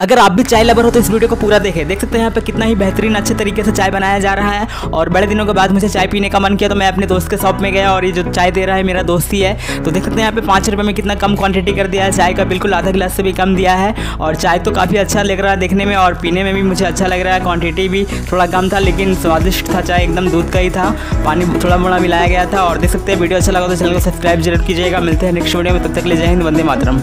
अगर आप भी चाय लवर हो तो इस वीडियो को पूरा देखें। देख सकते हैं यहाँ पे कितना ही बेहतरीन अच्छे तरीके से चाय बनाया जा रहा है और बड़े दिनों के बाद मुझे चाय पीने का मन किया तो मैं अपने दोस्त के शॉप में गया और ये जो चाय दे रहा है मेरा दोस्त ही है। तो देख सकते हैं यहाँ पे पाँच रुपये में कितना कम क्वांटिटी कर दिया है। चाय का बिल्कुल आधा गिलास से भी कम दिया है और चाय तो काफ़ी अच्छा लग रहा है देखने में और पीने में भी मुझे अच्छा लग रहा है। क्वान्टिटी भी थोड़ा कम था लेकिन स्वादिष्ट था चाय, एकदम दूध का ही था। पानी थोड़ा मोड़ा मिलाया गया था और देख सकते हैं वीडियो अच्छा लगा तो चैनल को सब्सक्राइब ज़रूर कीजिएगा। मिलते हैं नेक्स्ट वीडियो में, तब तक ले जाएँगे वंदे मातरम।